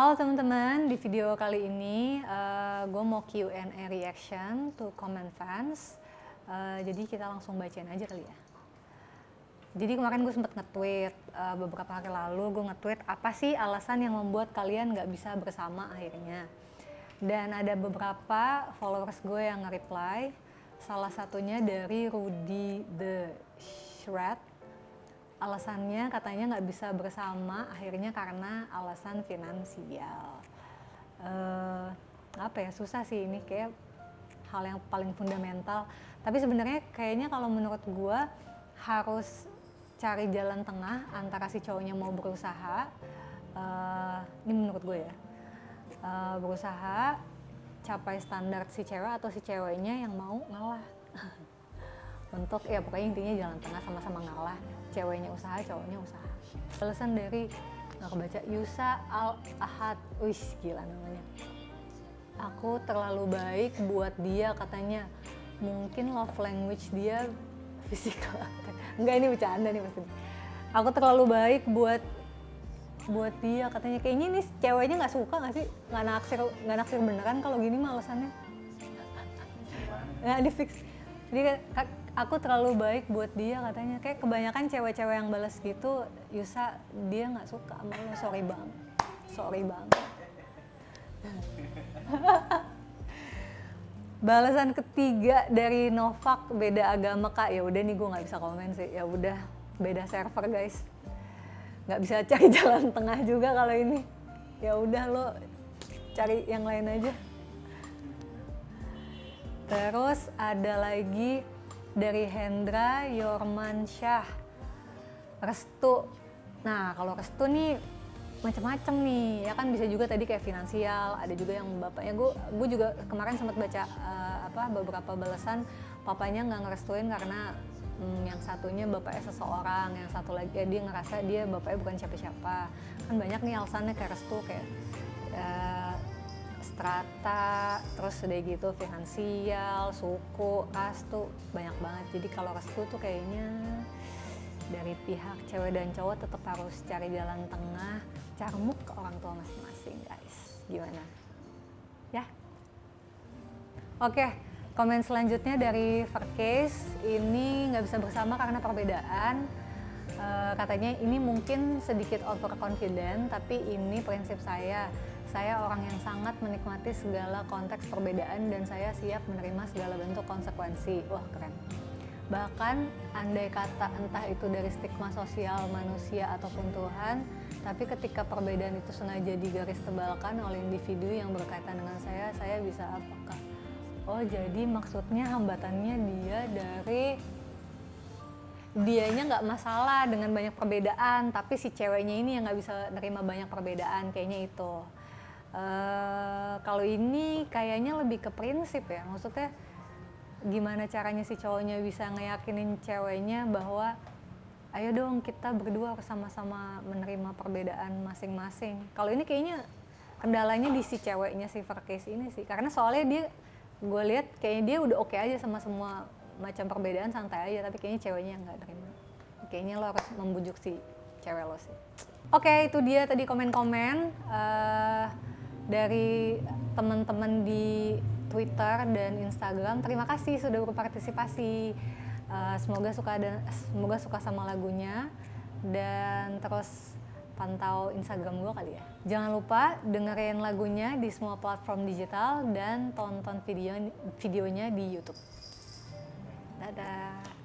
Halo teman-teman, di video kali ini uh, gue mau Q&A reaction to comment fans. Uh, jadi kita langsung bacain aja kali ya. Jadi kemarin gue sempet nge-tweet uh, beberapa hari lalu gue nge-tweet apa sih alasan yang membuat kalian nggak bisa bersama akhirnya. Dan ada beberapa followers gue yang nge-reply. Salah satunya dari Rudy the Shred alasannya katanya nggak bisa bersama akhirnya karena alasan finansial. Uh, apa ya susah sih ini kayak hal yang paling fundamental. Tapi sebenarnya kayaknya kalau menurut gue harus cari jalan tengah antara si cowoknya mau berusaha uh, ini menurut gue ya uh, berusaha capai standar si cewek atau si ceweknya yang mau ngalah untuk ya pokoknya intinya jalan tengah sama-sama ngalah. Ceweknya usaha cowoknya usaha. Balasan dari nggak kebaca Yusa Al Ahad wih gila namanya. Aku terlalu baik buat dia katanya. Mungkin love language dia physical. Enggak ini bercanda nih pasti aku terlalu baik buat buat dia katanya. Kayaknya nih ceweknya nggak suka nggak sih? Nggak naksir nggak naksir beneran kalau gini mah alasannya. Nggak di fix. Jadi aku terlalu baik buat dia katanya. Kayak kebanyakan cewek-cewek yang balas gitu Yusa dia nggak suka sama lo sorry bang sorry bang balasan ketiga dari Novak beda agama kak. Ya udah nih gue nggak bisa komen sih. Ya udah beda server guys. Nggak bisa cari jalan tengah juga kalau ini. Ya udah lo cari yang lain aja. Terus ada lagi dari Hendra Yorman Syah restu. Nah kalau restu nih macam-macam nih ya kan bisa juga tadi kayak finansial ada juga yang bapaknya. Gue gue juga kemarin sempat baca uh, apa beberapa balasan papanya nggak ngerestuin karena hmm, yang satunya bapaknya seseorang yang satu lagi ya dia ngerasa dia bapaknya bukan siapa-siapa. Kan banyak nih alasannya kayak restu kayak uh, strata, terus udah gitu finansial, suku, ras tuh banyak banget. Jadi kalau restu tuh kayaknya dari pihak cewek dan cowok tetap harus cari jalan tengah, carmuk ke orang tua masing-masing, guys. Gimana? Ya? Oke, komen selanjutnya dari Vercase. Ini nggak bisa bersama karena perbedaan. Uh, katanya ini mungkin sedikit overconfident, tapi ini prinsip saya saya orang yang sangat menikmati segala konteks perbedaan dan saya siap menerima segala bentuk konsekuensi. Wah, keren. Bahkan andai kata entah itu dari stigma sosial manusia ataupun Tuhan, tapi ketika perbedaan itu sengaja digaris tebalkan oleh individu yang berkaitan dengan saya, saya bisa apakah? Oh, jadi maksudnya hambatannya dia dari dianya nggak masalah dengan banyak perbedaan, tapi si ceweknya ini yang nggak bisa nerima banyak perbedaan, kayaknya itu. Uh, kalau ini kayaknya lebih ke prinsip ya, maksudnya gimana caranya si cowoknya bisa ngeyakinin ceweknya bahwa ayo dong kita berdua sama-sama menerima perbedaan masing-masing. Kalau ini kayaknya kendalanya di si ceweknya si Verkes ini sih, karena soalnya dia gue lihat kayaknya dia udah oke okay aja sama semua macam perbedaan santai aja, tapi kayaknya ceweknya nggak terima. Kayaknya lo harus membujuk si cewek lo sih. Oke, okay, itu dia tadi komen-komen. Uh, dari teman-teman di Twitter dan Instagram. Terima kasih sudah berpartisipasi. Uh, semoga suka dan semoga suka sama lagunya dan terus pantau Instagram gue kali ya. Jangan lupa dengerin lagunya di semua platform digital dan tonton video videonya di YouTube. Dadah.